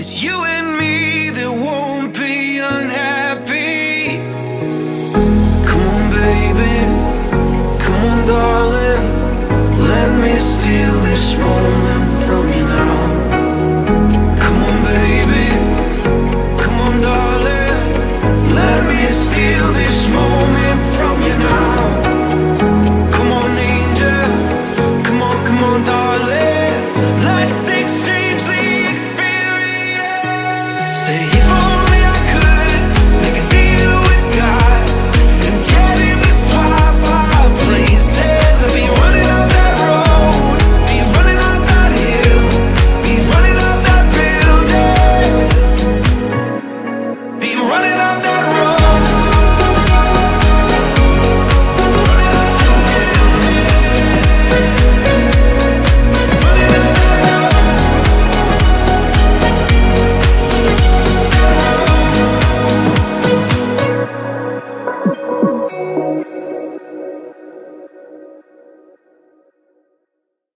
It's you and me that won't be unhappy. Come on, baby. Come on, darling. Let me steal this moment.